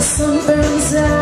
sun burns out.